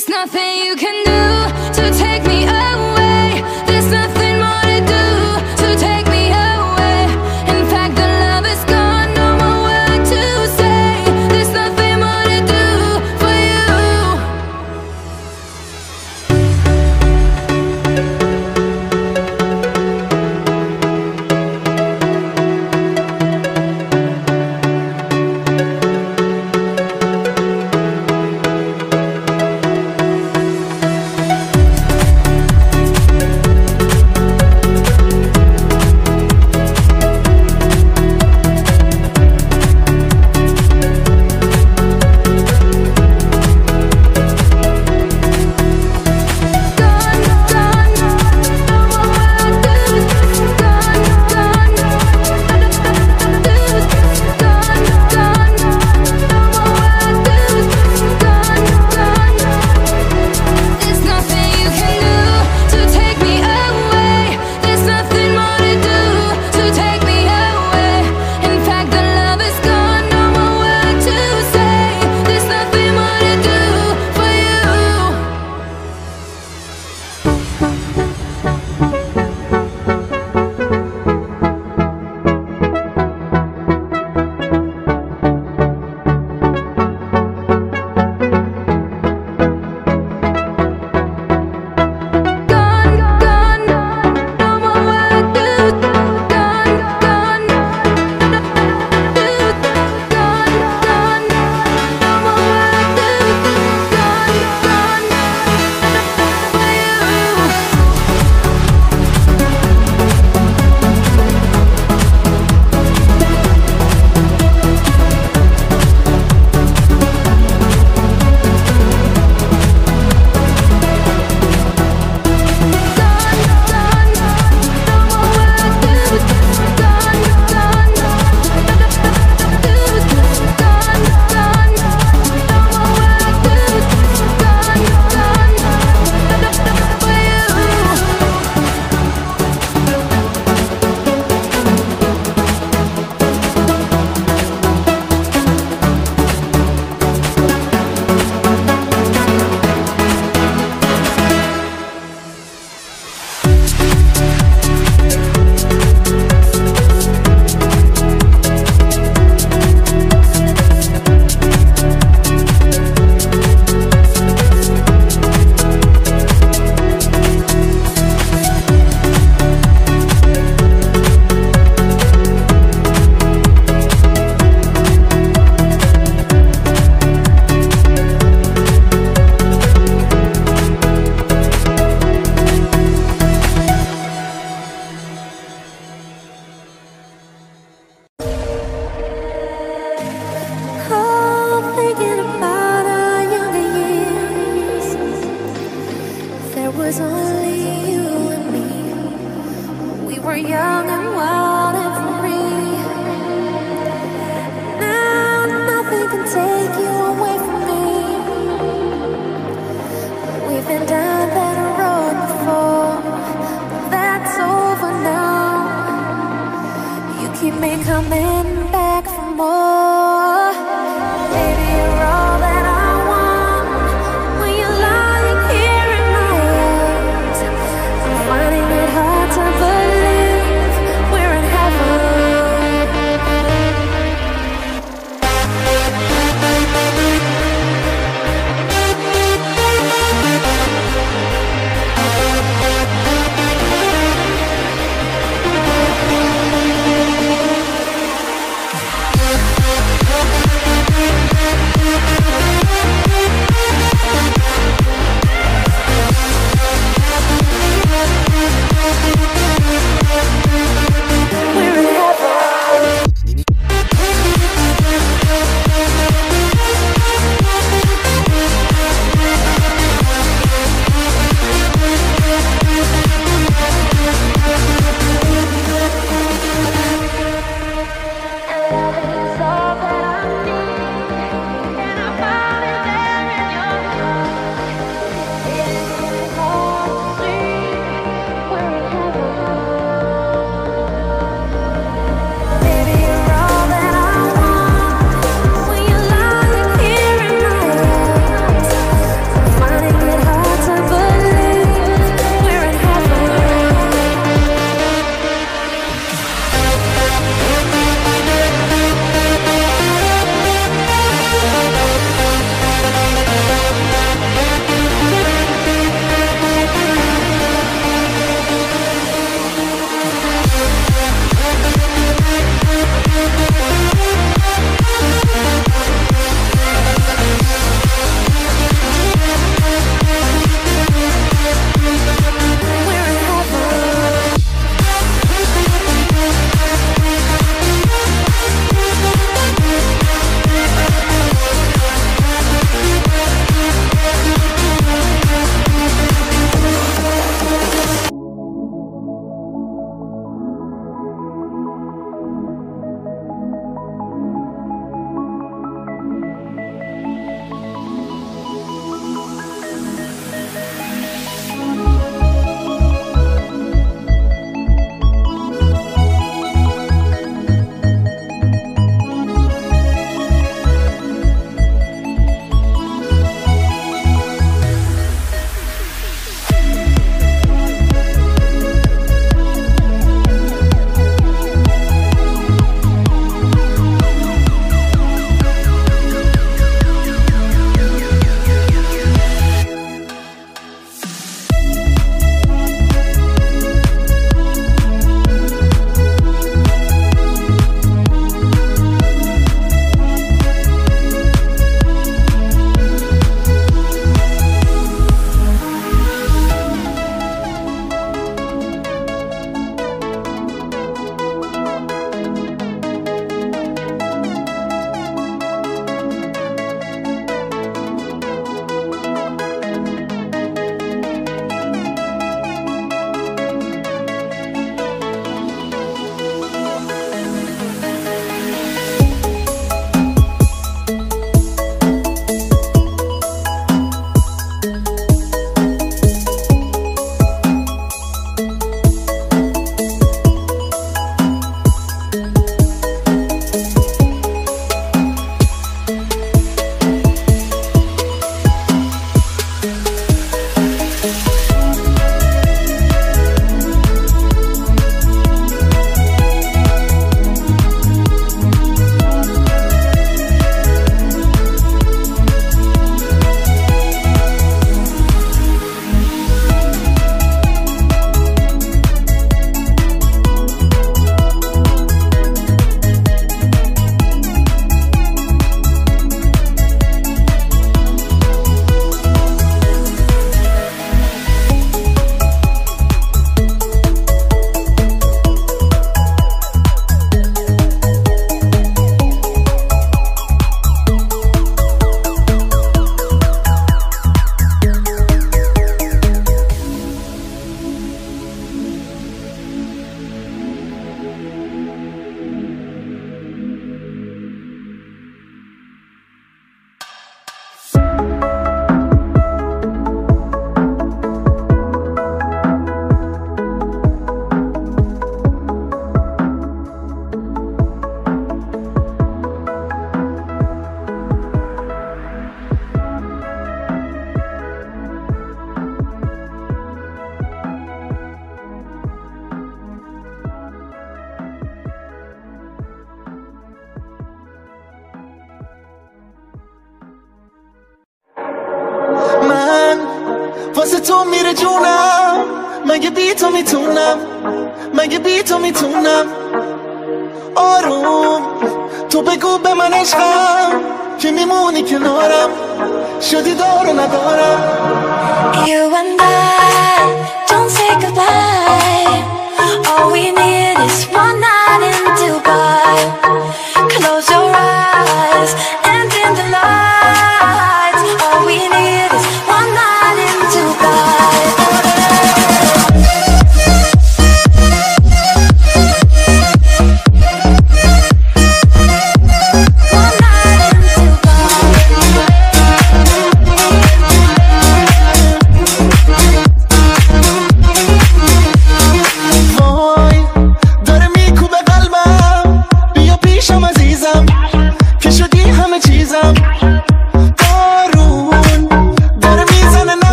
There's nothing you can do to take me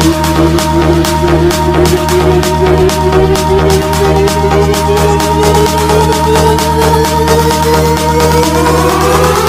Thank you.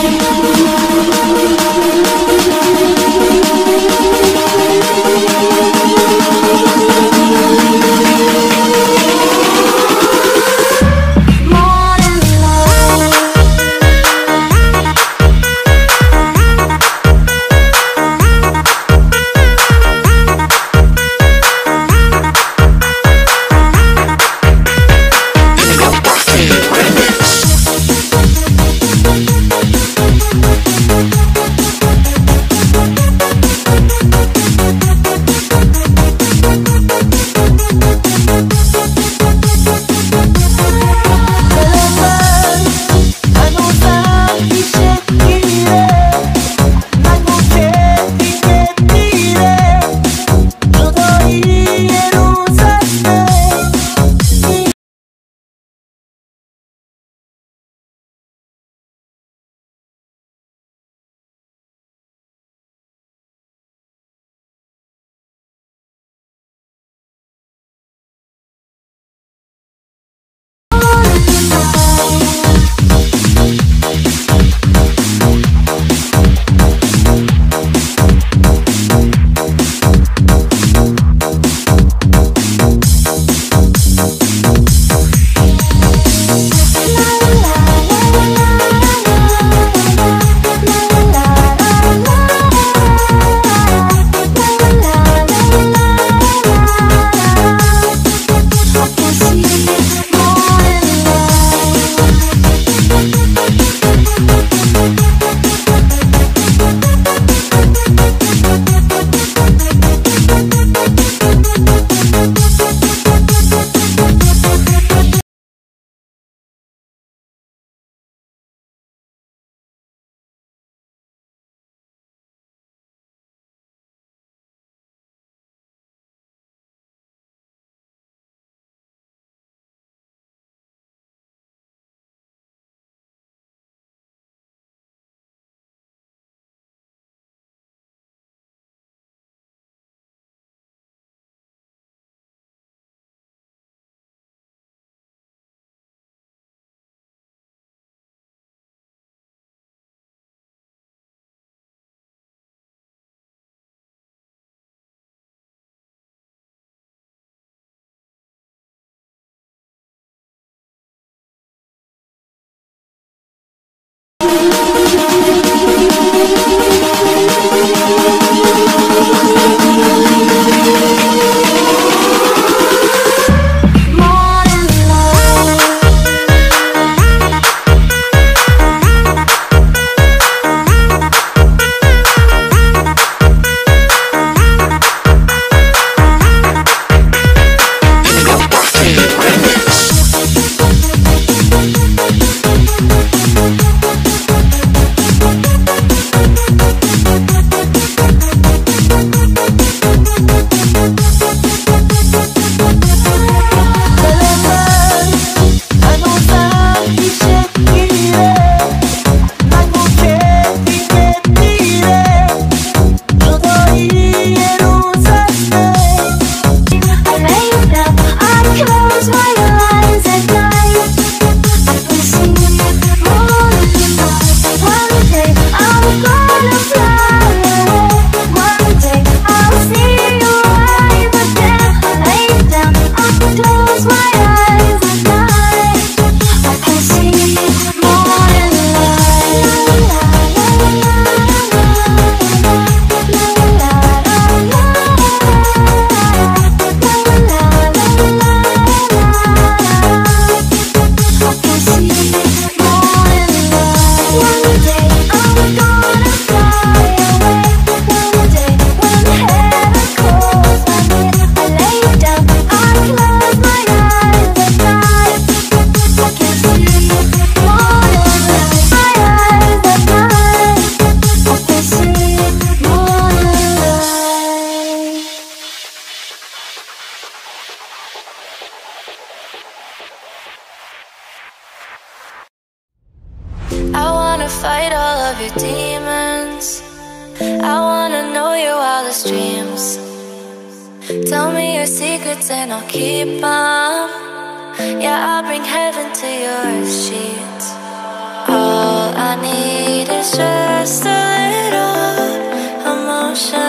Remix. I'll bring heaven to your sheets. All I need is just a little emotion.